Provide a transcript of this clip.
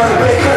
Come on,